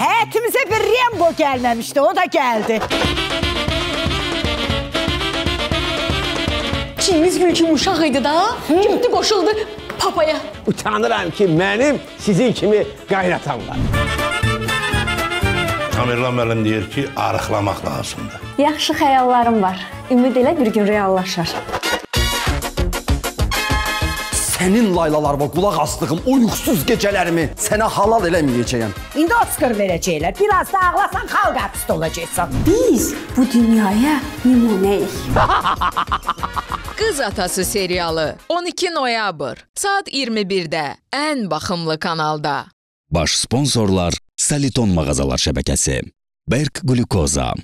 Həyətimizə bir Rembo gəlməmişdi, o da gəldi. Çingiz gül kimi uşaq idi da. Getdi qoşuldu papaya. Utanıram ki, mənim sizin kimi qaynatam var. Tamerlan müəllim deyir ki, arıqlamaq lazımdır. Yaxşı xəyallarım var. Ümid elə bir gün reallaşar. Sənin laylalarıma qulaq asdığım o yuxusuz gecələrimi sənə halal eləməyəcəyəm. İndi Oscar verəcəklər. Biraz da ağlasan xalq artisti olacaqsan. Biz bu dünyaya nümunəyik. Qız Atası serialı 12 noyabr saat 21-də ən baxımlı kanalda. Baş sponsorlar Saliton mağazalar şəbəkəsi. Berk Glukoza